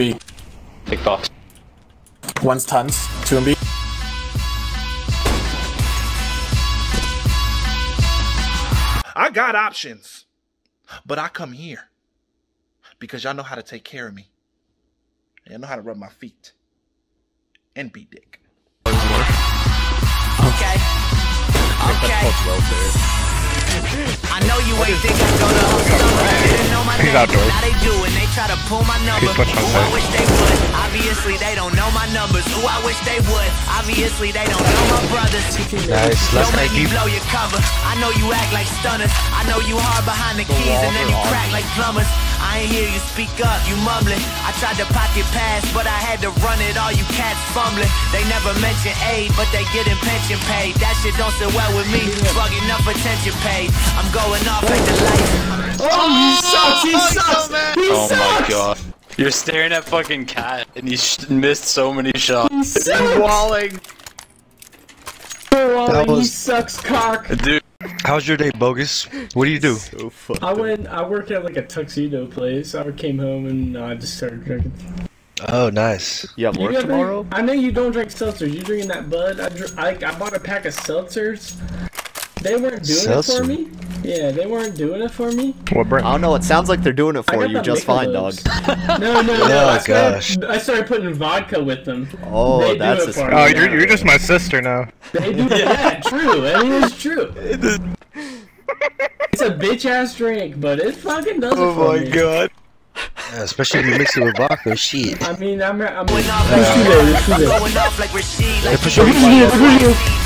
B. Big box. One's tons. Two and B. I got options, but I come here because y'all know how to take care of me. Y'all know how to rub my feet and be dick. Okay. Okay. I know you ain't think I go to whole summer. Didn't know my He's outdoors. Now they do, and they try to pull my number. Ooh, I wish they would. Obviously, they don't know my numbers. Ooh, I wish they would. Obviously, they don't know my brothers. Nice. Don't make me blow your cover. I know you act like stunners. I know you hard behind the keys and then you crack like plumbers. I ain't hear you speak up, you mumbling. I tried to pocket pass, but I had to run it. All you cats fumbling. They never mention aid, but they getting pension paid. That shit don't sit well with me. Bug enough attention paid. I'm going off like the lights. Oh, he sucks! He sucks! He Oh sucks! Oh my god. You're staring at fucking cat, and he sh missed so many shots. He sucks! Walling. Oh, That he was- sucks, cock! Dude, How's your day, bogus? What do you do? So fucked I up. went. I worked at like a tuxedo place. I came home and uh, I just started drinking. Oh, nice. You have work ever- tomorrow? I know you don't drink seltzers. You drinking that Bud? I, I I bought a pack of seltzers. They weren't doing Seltzer? it for me. Yeah, they weren't doing it for me. What brand? I don't know. It sounds like they're doing it for you just fine, dog. No, no, no. Oh, I started, gosh. I started putting vodka with them. Oh, They do that's it a for Oh, you're, you're just my sister now. They do that. True. I mean, it's true. It's a bitch ass drink, but it fucking does it oh for me. Oh my me. god. Yeah, especially when you mix it with vodka. Shit. I mean, I'm. I'm. Going off Let's like do that. Let's do I'm that. going off like Rasheed. Like for he sure. was Who's here? like- Who's here? This about to be Two more, more! Two more! Two more, two more. Because I got it. They talking shit just make believe. What imagination? You did it? Gotta hand it to 'em. Nah, Earn everything I orange got did. and I'm Yeah, still bro, beating I'm cats What? that got Sneaky it. both. Yeah, Frank, I'm pretty fucked up right now. to 'em. Bring the sample in. Sample in. It's all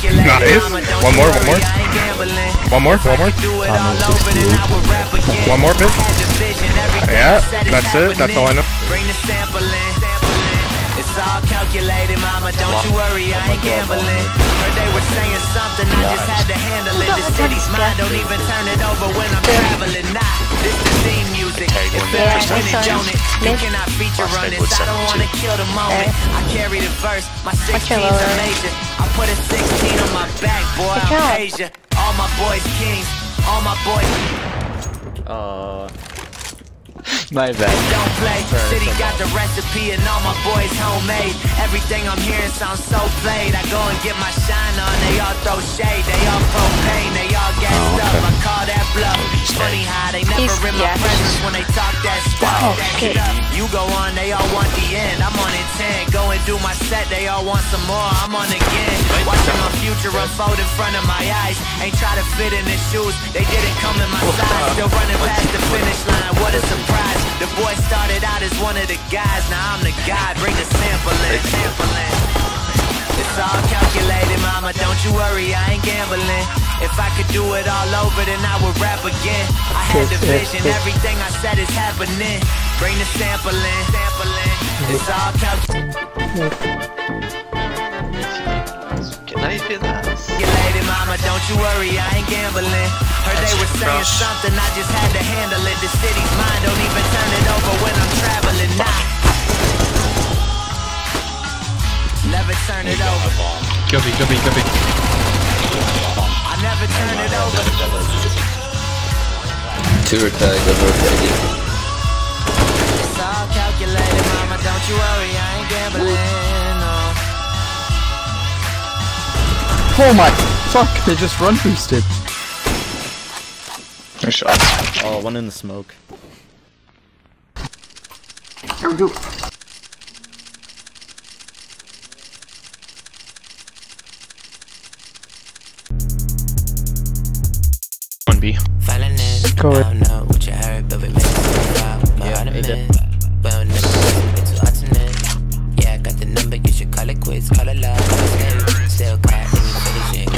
calculated. Nice. Mama, don't One you more, one worry, more. I ain't gambling. One more, one more. Do it all over, then I would rap again. One more, bitch. I had the vision, everything Yeah, I said is that's it. That's all I know. Bring the. Sample in. It's all calculated, mama. Don't you worry, I ain't gambling. Heard they were saying something, I just had to handle it. The city's mine, don't even turn it over when I'm traveling. Nah, this the theme music. If it Yeah, ain't when that's it fine. don't it, you Mid. cannot feature on this. I don't wanna kill the moment. I carry the verse, my 16's your a major. I put a 16 on my back, boy, Good. I'm Asia. All my boys kings, all my boys Uh, my bad. don't play. City got the recipe and all my boys homemade. Everything I'm hearing sounds so played. I go and get my shine on. They all throw shade. They all propane. They all gassed oh, up. I call that bluff. Funny how they never He's- in my yeah, presence when they talk that stuff. Oh, That shit. shit up. You go on, they all want the end. I'm on intent. Go and do my set. They all want some more. I'm on again. Watching my future unfold in front of my eyes. Ain't try to fit in their shoes. They didn't come in my size. Still running past the finish line. What a surprise. One of the guys. Now I'm the guy. Bring the sample in. Sample in. It's all calculated, mama. Don't you worry, I ain't gambling. If I could do it all over, then I would rap again. I had the vision, everything I said is happening. Bring the sample in. Sample in. It's all calculated. Can I do that? Calculated, mama, don't you worry, I ain't gambling. Heard they were saying something, I just had to handle it. The city's mine, don't even turn it over when I'm traveling. Nah. Never turn it over. Guppy, guppy, guppy. I never turn it over. Two tag, double tag. It's all calculated, mama, don't you worry, I ain't gambling. Oh my fuck! They just run boosted. No shots. Oh, one in the smoke. One B. Falling in. Go ahead. I don't know what you heard, but we made it out. My heart a minute. Well, never it's too hot tonight. Yeah, I got the number, you should call it quits, call it love.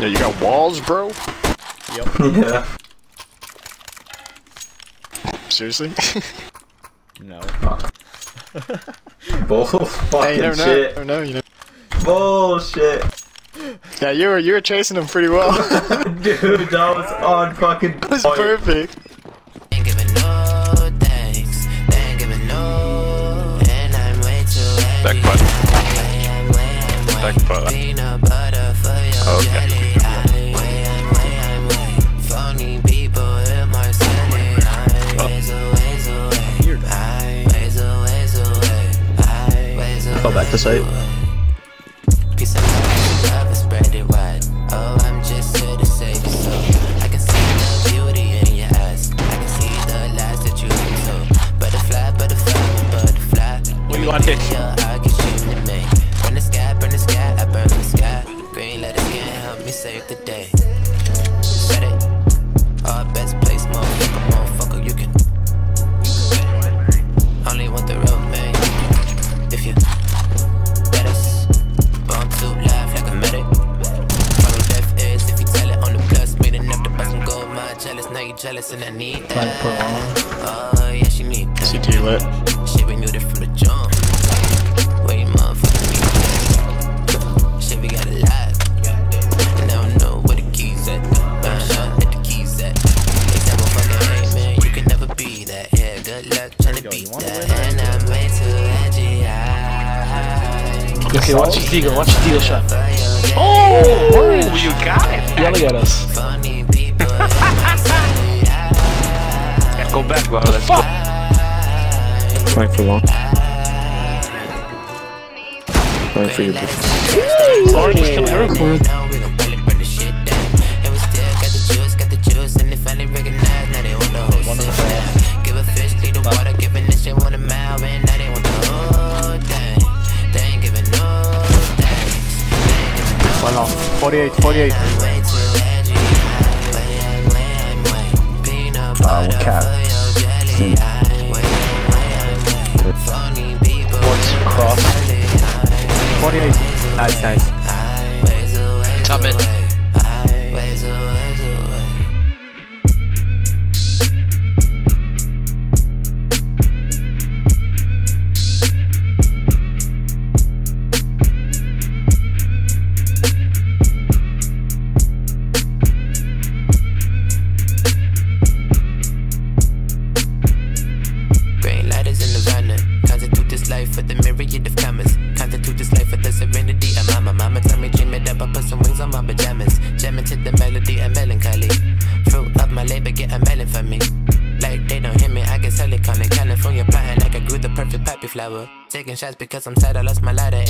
Yeah, you got walls, bro? Yep. yeah. Seriously? no. Bull fucking hey, you shit. Know, know, you know. Bullshit. Yeah, you were you were chasing him pretty well. Dude, that was on fucking That was point. perfect. Back butt. Back butt. Okay. the site. Like need that. Uh, yeah, she need that. CT lit. Shit, we knew that from the jump. Wait, motherfucker, need Shit, we got a lot. And I don't know where the keys at. The keys at. It's that motherfucker, hey, man, you can never be that. Yeah, good luck trying to beat that. And I'm way too edgy. Okay, watch the deagle, watch the deagle shot. Oh, oh, you got it! Yelling at us. Go back, bro. Let's go. Trying for long. Trying for you. Sorry, just killed her. One the uh, 48, 48. We'll listen. Once cross. 48. Nice, nice. Top it. because I'm sad I lost my lighter.